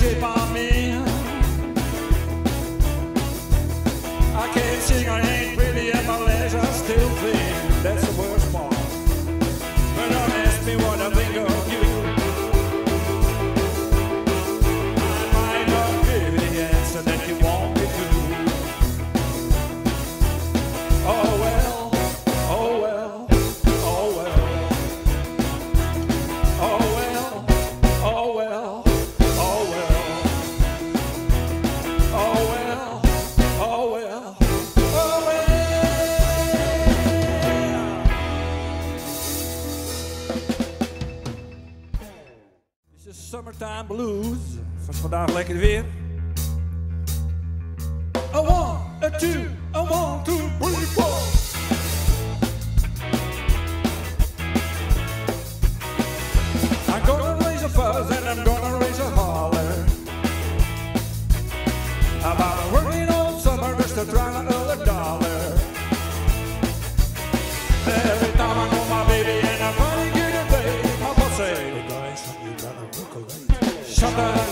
j'ai pas the summertime blues. Het is vandaag lekker weer. A one, a two, a one, two, three, four. I'm gonna raise a fuss and I'm gonna raise a holler. About a working old summer just to try never